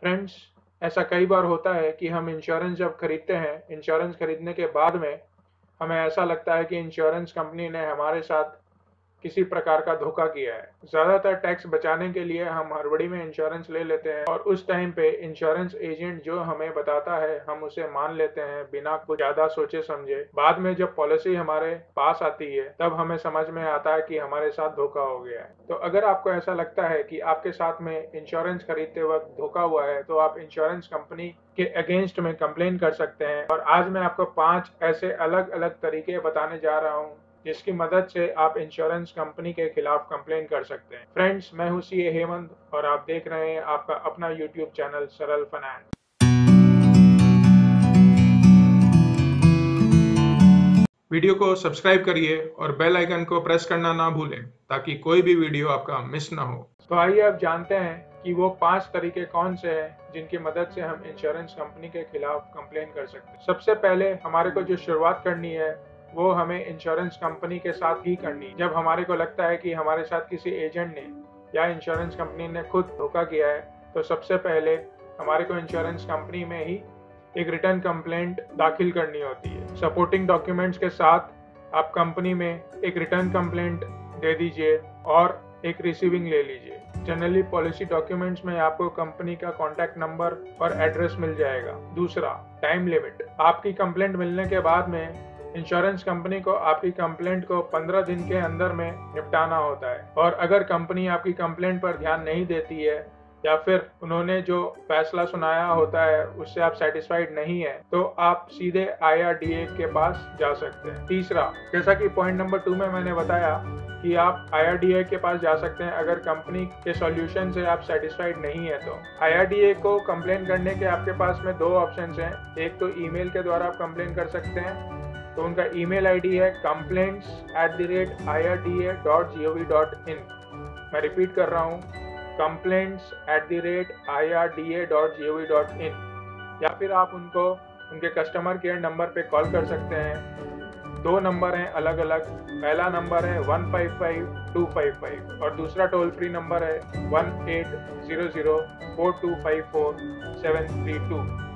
Friends ऐसा कई बार होता है कि हम इंश्योरेंस जब खरीदते हैं इंश्योरेंस खरीदने के बाद में हमें ऐसा लगता है कि इंश्योरेंस कंपनी ने हमारे साथ किसी प्रकार का धोखा किया है। ज़्यादातर टैक्स बचाने के लिए हम हड़बड़ी में इंश्योरेंस ले लेते हैं और उस टाइम पे इंश्योरेंस एजेंट जो हमें बताता है, हम उसे मान लेते हैं बिना कुछ ज़्यादा सोचे समझे। बाद में जब पॉलिसी हमारे पास आती है, तब हमें समझ में आता है कि हमारे साथ धोखा हो गया है। तो अगर आपको ऐसा लगता है कि आपके साथ में इंश्योरेंस खरीदते वक्त धोखा हुआ है तो आप इंश्योरेंस कंपनी के अगेंस्ट में कंप्लेन कर सकते हैं। और आज मैं आपको पाँच ऐसे अलग अलग तरीके बताने जा रहा हूँ। जिसकी मदद से आप इंश्योरेंस कंपनी के खिलाफ कंप्लेन कर सकते हैं। फ्रेंड्स मैं हूँ सी हेमंत और आप देख रहे हैं आपका अपना YouTube channel Saral finance video को सब्सक्राइब करिए और बेल आइकन को प्रेस करना ना भूलें, ताकि कोई भी वीडियो आपका मिस ना हो। तो आइए अब जानते हैं कि वो पाँच तरीके कौन से हैं जिनकी मदद से हम इंश्योरेंस कंपनी के खिलाफ कंप्लेन कर सकते हैं। सबसे पहले हमारे को जो शुरुआत करनी है वो हमें इंश्योरेंस कंपनी के साथ ही करनी जब हमारे को लगता है कि हमारे साथ किसी एजेंट ने या इंश्योरेंस कंपनी ने खुद धोखा किया है तो सबसे पहले हमारे को इंश्योरेंस कंपनी में ही एक रिटर्न कंप्लेंट दाखिल करनी होती है। सपोर्टिंग डॉक्यूमेंट्स के साथ आप कंपनी में एक रिटर्न कंप्लेंट दे दीजिए और एक रिसीविंग ले लीजिए। जनरली पॉलिसी डॉक्यूमेंट्स में आपको कंपनी का कॉन्टैक्ट नंबर और एड्रेस मिल जाएगा। दूसरा टाइम लिमिट आपकी कंप्लेंट मिलने के बाद में इंश्योरेंस कंपनी को आपकी कंप्लेंट को 15 दिन के अंदर में निपटाना होता है। और अगर कंपनी आपकी कंप्लेंट पर ध्यान नहीं देती है, या फिर उन्होंने जो फैसला सुनाया होता है, उससे आप सेटिस्फाइड नहीं है तो आप सीधे आईआरडीए के पास जा सकते हैं। तीसरा, जैसा कि पॉइंट नंबर टू में मैंने बताया कि आप IRDA के पास जा सकते हैं, अगर कंपनी के सॉल्यूशन से आप सेटिस्फाइड नहीं है तो। IRDA को कंप्लेन करने के आपके पास में दो ऑप्शन हैं। एक तो ईमेल के द्वारा आप कंप्लेन कर सकते हैं तो उनका ईमेल आईडी है complaints at the rate I R D A dot G O V dot in मैं रिपीट कर रहा हूँ complaints at the rate I R D A dot G O V dot in या फिर आप उनको, उनके कस्टमर केयर नंबर पे कॉल कर सकते हैं। दो नंबर हैं अलग अलग पहला नंबर है one five five two five five और दूसरा टोल फ्री नंबर है one eight zero zero four two five four seven three two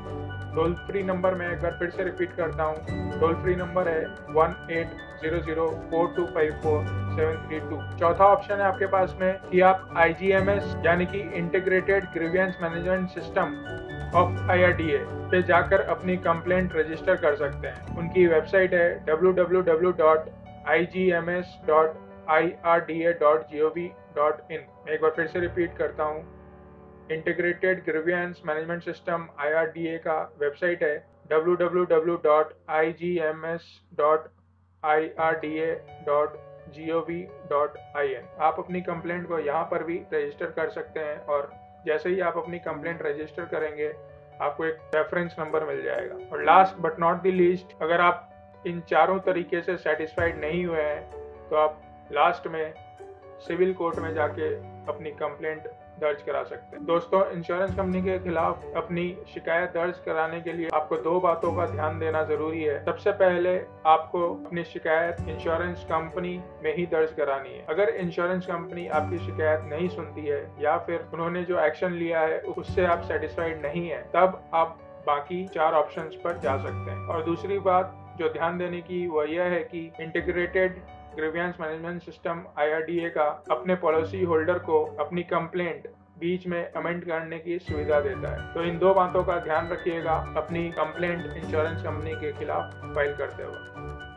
toll free number मैं एक बार फिर से रिपीट करता हूँ। टोल फ्री नंबर है one eight zero zero four two five four seven three two. चौथा ऑप्शन है आपके पास में कि आप आई जी एम एस यानी कि integrated grievance management system of I R D A पे जाकर अपनी कंप्लेंट रजिस्टर कर सकते हैं। उनकी वेबसाइट है W W W dot I G M S dot I R D A dot G O V dot in एक बार फिर से रिपीट करता हूँ। Integrated grievance management system IRDA का वेबसाइट है www.igms.irda.gov.in आप अपनी कंप्लेंट को यहाँ पर भी रजिस्टर कर सकते हैं और जैसे ही आप अपनी कंप्लेंट रजिस्टर करेंगे, आपको एक रेफरेंस नंबर मिल जाएगा। और last but not the least अगर आप इन चारों तरीके से सेटिस्फाइड नहीं हुए हैं तो आप लास्ट में सिविल कोर्ट में जाके अपनी कंप्लेंट दर्ज करा सकते हैं। दोस्तों इंश्योरेंस कंपनी के खिलाफ अपनी शिकायत दर्ज कराने के लिए आपको दो बातों का ध्यान देना ज़रूरी है। सबसे पहले, आपको अपनी शिकायत इंश्योरेंस कंपनी में ही दर्ज करानी है। अगर इंश्योरेंस कंपनी आपकी शिकायत नहीं सुनती है या फिर उन्होंने जो एक्शन लिया है, उससे आप सेटिस्फाइड नहीं है, तब आप बाकी चार ऑप्शन पर जा सकते हैं। और दूसरी बात जो ध्यान देने की, वह यह है कि integrated grievance management system IRDA का अपने पॉलिसी होल्डर को अपनी कंप्लेंट बीच में अमेंड करने की सुविधा देता है। तो इन दो बातों का ध्यान रखिएगा अपनी कंप्लेंट इंश्योरेंस कंपनी के खिलाफ फ़ाइल करते हुए।